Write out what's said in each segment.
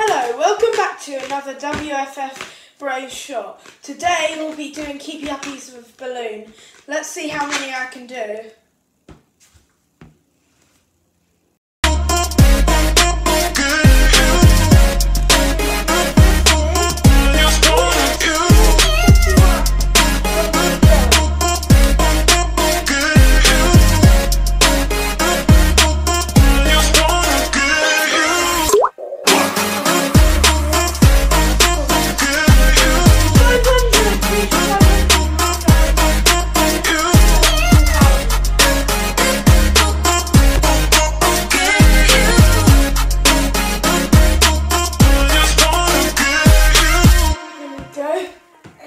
Hello, welcome back to another WFF Brain Shot. Today we'll be doing keepy uppies with balloon. Let's see how many I can do.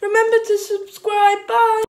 Remember to subscribe. Bye.